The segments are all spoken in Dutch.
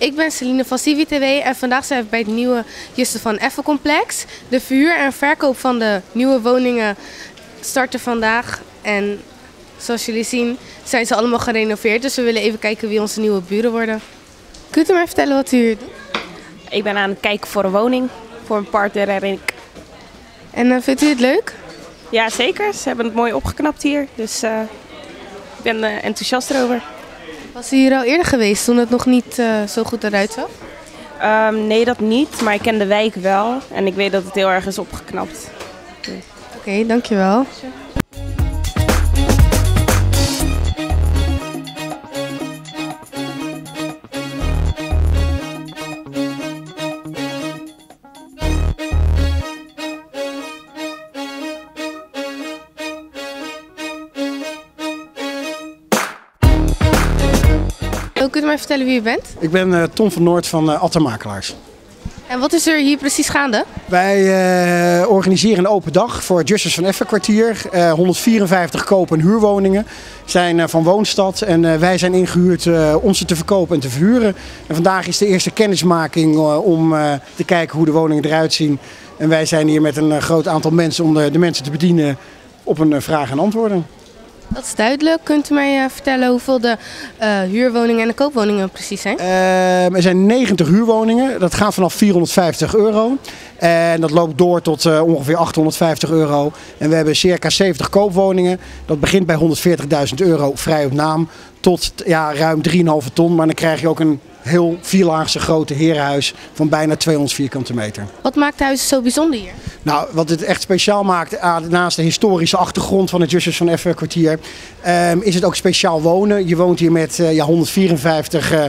Ik ben Celine van CVTW en vandaag zijn we bij het nieuwe Juste van Effen complex. De verhuur en verkoop van de nieuwe woningen starten vandaag. En zoals jullie zien zijn ze allemaal gerenoveerd. Dus we willen even kijken wie onze nieuwe buren worden. Kunt u mij vertellen wat u doet? Ik ben aan het kijken voor een woning, voor een partner en ik. En eh, vindt u het leuk? Ja, zeker. Ze hebben het mooi opgeknapt hier, dus eh, ik ben eh, enthousiast erover. Was u hier al eerder geweest toen het nog niet eh, zo goed eruit zag? Ehm, nee, dat niet, maar ik ken de wijk wel en ik weet dat het heel erg is opgeknapt. Oké, dankjewel. Kunt u mij vertellen wie u bent? Ik ben eh, Tom van Noord van uh, Makelaars. En wat is er hier precies gaande? Wij uh, organiseren een open dag voor het Justus van Effen kwartier. 154 koop- en huurwoningen zijn van Woonstad en wij zijn ingehuurd om ze te verkopen en te verhuren. En vandaag is de eerste kennismaking om te kijken hoe de woningen eruit zien. En wij zijn hier met een groot aantal mensen om de, de mensen te bedienen op een vraag en antwoorden. Dat is duidelijk. Kunt u mij uh, vertellen hoeveel de uh, huurwoningen en de koopwoningen precies zijn? Uh, er zijn 90 huurwoningen. Dat gaat vanaf 450 euro. En dat loopt door tot ongeveer 850 euro. En we hebben circa 70 koopwoningen. Dat begint bij 140.000 euro vrij op naam. Tot ja, ruim 3,5 ton. Maar dan krijg je ook een heel vierlaagse grote herenhuis van bijna 200 vierkante meter. Wat maakt het huis zo bijzonder hier? Nou, wat het echt speciaal maakt, naast de historische achtergrond van het Justus van Effen kwartier, um, is het ook speciaal wonen. Je woont hier met uh, ja, 154 uh,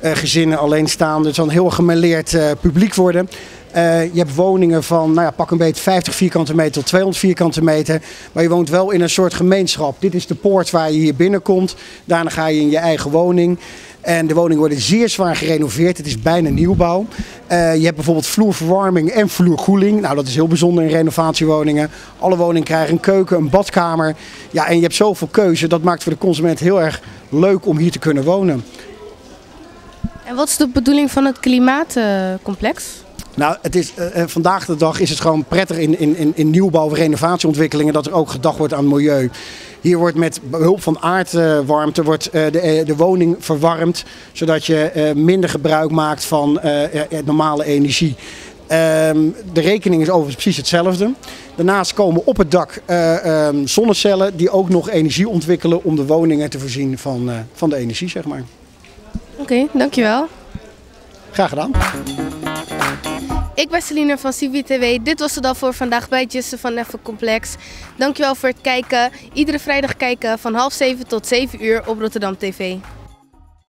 uh, gezinnen alleenstaande. Het zal een heel gemêleerd publiek worden. Uh, je hebt woningen van nou ja, pak een beetje 50 vierkante meter tot 200 vierkante meter. Maar je woont wel in een soort gemeenschap. Dit is de poort waar je hier binnenkomt. Daarna ga je in je eigen woning. En de woningen worden zeer zwaar gerenoveerd. Het is bijna nieuwbouw. Uh, je hebt bijvoorbeeld vloerverwarming en vloerkoeling. Nou, dat is heel bijzonder in renovatiewoningen. Alle woningen krijgen een keuken, een badkamer. Ja, en je hebt zoveel keuze. Dat maakt voor de consument heel erg leuk om hier te kunnen wonen. En wat is de bedoeling van het klimaatcomplex? Nou, het is, uh, vandaag de dag is het gewoon prettig in, in, in nieuwbouw- en renovatieontwikkelingen dat er ook gedacht wordt aan milieu. Hier wordt met behulp van aardwarmte wordt, uh, de, de woning verwarmd, zodat je minder gebruik maakt van normale energie. Um, de rekening is overigens precies hetzelfde. Daarnaast komen op het dak um, zonnecellen die ook nog energie ontwikkelen om de woningen te voorzien van, van de energie, zeg maar. Oké, okay, dankjewel. Graag gedaan. Ik ben Celine van CVTW. Dit was het al voor vandaag bij Juste van Neffen Complex. Dankjewel voor het kijken. Iedere vrijdag kijken van half zeven tot zeven uur op Rotterdam TV.